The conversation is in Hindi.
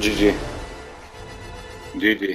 जी जी। जी जी।